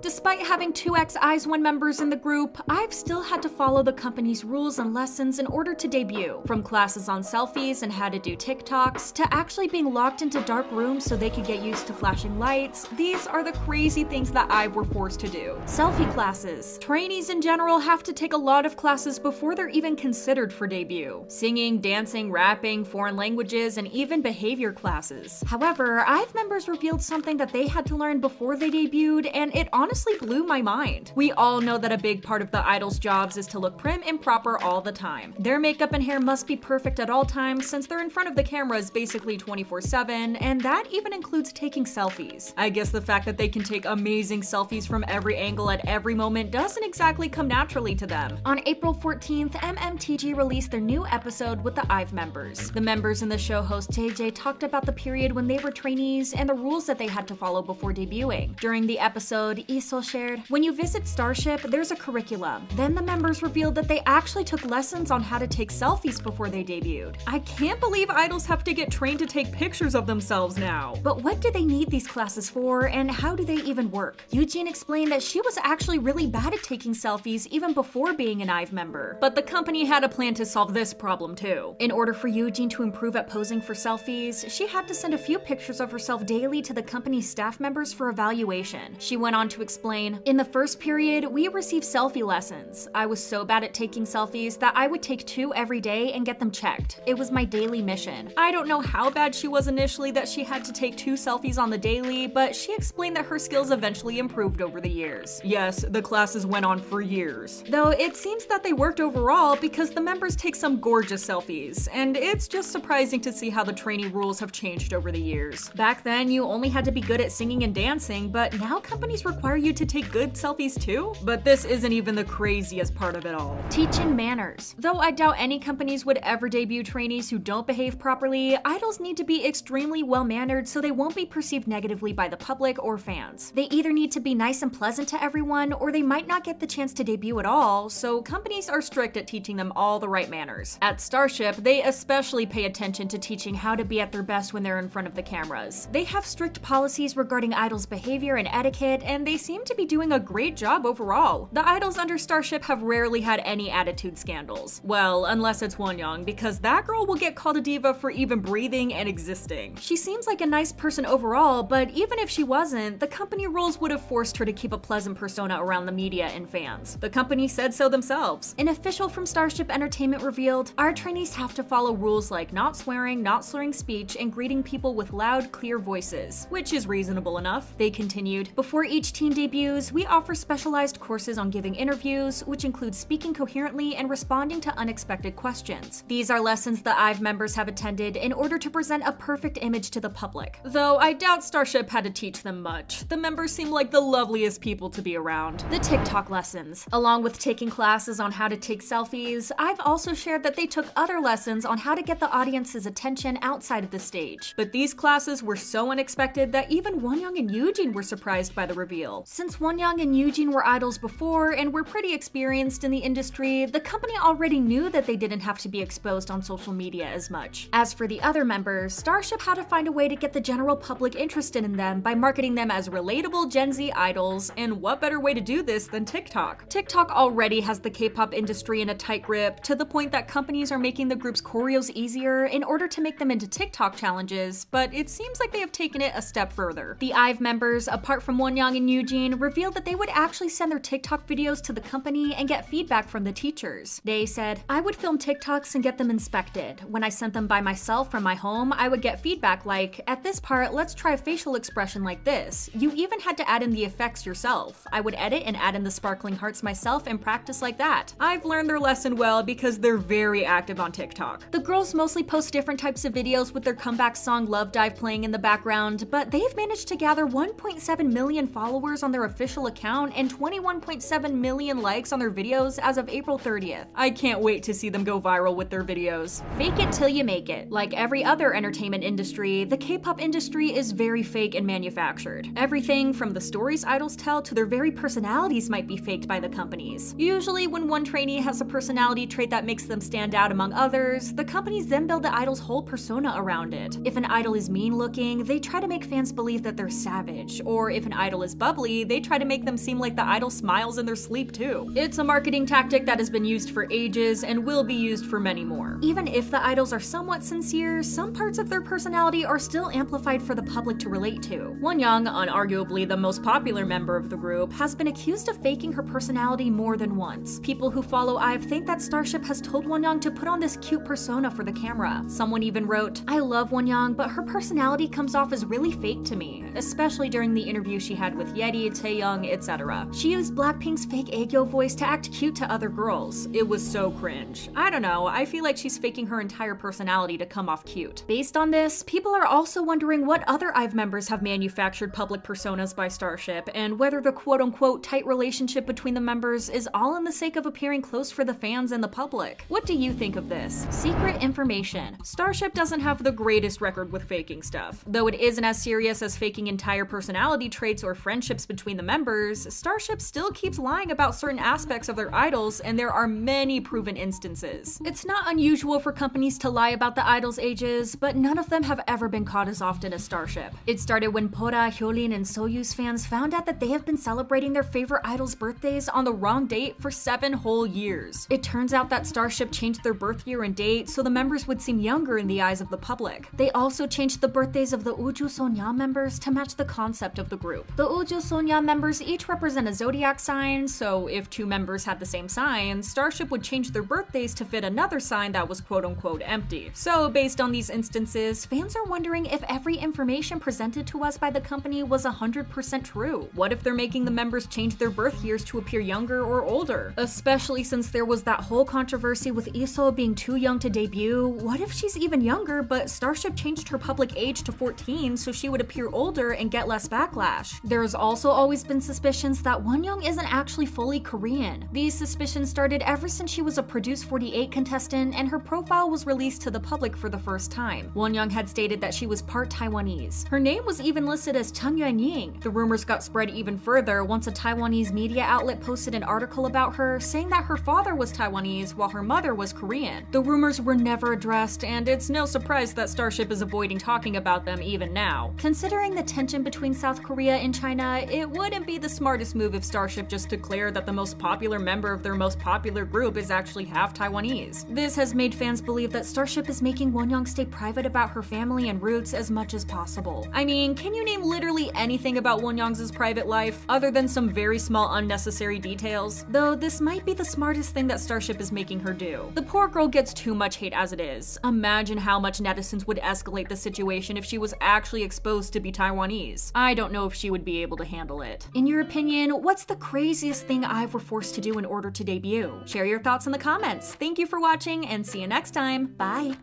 Despite having two X IZ*ONE members in the group, IVE still had to follow the company's rules and lessons in order to debut. From classes on selfies and how to do TikToks, to actually being locked into dark rooms so they could get used to flashing lights, these are the crazy things that IVE were forced to do. Selfie classes. Trainees in general have to take a lot of classes before they're even considered for debut. Singing, dancing, rapping, foreign languages, and even behavior classes. However, IVE members revealed something that they had to learn before they debuted, and it honestly blew my mind. We all know that a big part of the idols' jobs is to look prim and proper all the time. Their makeup and hair must be perfect at all times since they're in front of the cameras basically 24 7, and that even includes taking selfies. I guess the fact that they can take amazing selfies from every angle at every moment doesn't exactly come naturally to them. On April 14th, MMTG released their new episode with the IVE members. The members and the show host JJ talked about the period when they were trainees and the rules that they had to follow before debuting. During the episode, Shared, When you visit Starship, there's a curriculum. Then the members revealed that they actually took lessons on how to take selfies before they debuted. I can't believe idols have to get trained to take pictures of themselves now. But what do they need these classes for, and how do they even work? Yujin explained that she was actually really bad at taking selfies even before being an IVE member. But the company had a plan to solve this problem too. In order for Yujin to improve at posing for selfies, she had to send a few pictures of herself daily to the company's staff members for evaluation. She went on to explain, In the first period, we received selfie lessons. I was so bad at taking selfies that I would take two every day and get them checked. It was my daily mission. I don't know how bad she was initially that she had to take two selfies on the daily, but she explained that her skills eventually improved over the years. Yes, the classes went on for years. Though it seems that they worked overall because the members take some gorgeous selfies, and it's just surprising to see how the trainee rules have changed over the years. Back then, you only had to be good at singing and dancing, but now companies require you to take good selfies too? But this isn't even the craziest part of it all. Teaching manners. Though I doubt any companies would ever debut trainees who don't behave properly, idols need to be extremely well mannered so they won't be perceived negatively by the public or fans. They either need to be nice and pleasant to everyone, or they might not get the chance to debut at all, so companies are strict at teaching them all the right manners. At Starship, they especially pay attention to teaching how to be at their best when they're in front of the cameras. They have strict policies regarding idols' behavior and etiquette, and they seem to be doing a great job overall. The idols under Starship have rarely had any attitude scandals. Well, unless it's Wonyoung, because that girl will get called a diva for even breathing and existing. She seems like a nice person overall, but even if she wasn't, the company rules would have forced her to keep a pleasant persona around the media and fans. The company said so themselves. An official from Starship Entertainment revealed, Our trainees have to follow rules like not swearing, not slurring speech, and greeting people with loud, clear voices, which is reasonable enough. They continued, Before each team debuts, we offer specialized courses on giving interviews, which include speaking coherently and responding to unexpected questions. These are lessons the IVE members have attended in order to present a perfect image to the public. Though I doubt Starship had to teach them much. The members seem like the loveliest people to be around. The TikTok lessons. Along with taking classes on how to take selfies, IVE also shared that they took other lessons on how to get the audience's attention outside of the stage. But these classes were so unexpected that even Wonyoung and Yujin were surprised by the reveal. Since Wonyoung and Yujin were idols before and were pretty experienced in the industry, the company already knew that they didn't have to be exposed on social media as much. As for the other members, Starship had to find a way to get the general public interested in them by marketing them as relatable Gen Z idols, and what better way to do this than TikTok? TikTok already has the K-pop industry in a tight grip to the point that companies are making the group's choreos easier in order to make them into TikTok challenges, but it seems like they have taken it a step further. The IVE members, apart from Wonyoung and Yujin, revealed that they would actually send their TikTok videos to the company and get feedback from the teachers. They said, I would film TikToks and get them inspected. When I sent them by myself from my home, I would get feedback like, at this part, let's try a facial expression like this. You even had to add in the effects yourself. I would edit and add in the sparkling hearts myself and practice like that. IVE learned their lesson well because they're very active on TikTok. The girls mostly post different types of videos with their comeback song Love Dive playing in the background, but they've managed to gather 1.7 million followers on their official account and 21.7 million likes on their videos as of April 30th. I can't wait to see them go viral with their videos. Fake it till you make it. Like every other entertainment industry, the K-pop industry is very fake and manufactured. Everything from the stories idols tell to their very personalities might be faked by the companies. Usually when one trainee has a personality trait that makes them stand out among others, the companies then build the idol's whole persona around it. If an idol is mean looking, they try to make fans believe that they're savage, or if an idol is bubbly, they try to make them seem like the idol smiles in their sleep too. It's a marketing tactic that has been used for ages and will be used for many more. Even if the idols are somewhat sincere, some parts of their personality are still amplified for the public to relate to. Wonyoung, unarguably the most popular member of the group, has been accused of faking her personality more than once. People who follow IVE think that Starship has told Wonyoung to put on this cute persona for the camera. Someone even wrote, I love Wonyoung, but her personality comes off as really fake to me, especially during the interview she had with Yeri, Taeyoung, etc. She used Blackpink's fake Aegyo voice to act cute to other girls. It was so cringe. I don't know, I feel like she's faking her entire personality to come off cute. Based on this, people are also wondering what other IVE members have manufactured public personas by Starship, and whether the quote-unquote tight relationship between the members is all in the sake of appearing close for the fans and the public. What do you think of this? Secret information. Starship doesn't have the greatest record with faking stuff. Though it isn't as serious as faking entire personality traits or friendships between the members, Starship still keeps lying about certain aspects of their idols, and there are many proven instances. It's not unusual for companies to lie about the idols' ages, but none of them have ever been caught as often as Starship. It started when Bora, Hyolyn, and Soyou's fans found out that they have been celebrating their favorite idols' birthdays on the wrong date for seven whole years. It turns out that Starship changed their birth year and date so the members would seem younger in the eyes of the public. They also changed the birthdays of the Uju Sonya members to match the concept of the group. The Uju members each represent a zodiac sign, so if two members had the same sign, Starship would change their birthdays to fit another sign that was quote unquote empty. So, based on these instances, fans are wondering if every information presented to us by the company was 100% true. What if they're making the members change their birth years to appear younger or older? Especially since there was that whole controversy with Leeseo being too young to debut. What if she's even younger, but Starship changed her public age to 14 so she would appear older and get less backlash? There's also always been suspicions that Wonyoung isn't actually fully Korean. These suspicions started ever since she was a Produce 48 contestant and her profile was released to the public for the first time. Wonyoung had stated that she was part Taiwanese. Her name was even listed as Chung Yuanying. The rumors got spread even further once a Taiwanese media outlet posted an article about her saying that her father was Taiwanese while her mother was Korean. The rumors were never addressed, and it's no surprise that Starship is avoiding talking about them even now. Considering the tension between South Korea and China, it wouldn't be the smartest move if Starship just declared that the most popular member of their most popular group is actually half Taiwanese. This has made fans believe that Starship is making Wonyoung stay private about her family and roots as much as possible. I mean, can you name literally anything about Wonyoung's private life, other than some very small unnecessary details? Though this might be the smartest thing that Starship is making her do. The poor girl gets too much hate as it is. Imagine how much netizens would escalate the situation if she was actually exposed to be Taiwanese. I don't know if she would be able to handle it. In your opinion, what's the craziest thing IVE were forced to do in order to debut? Share your thoughts in the comments. Thank you for watching and see you next time. Bye!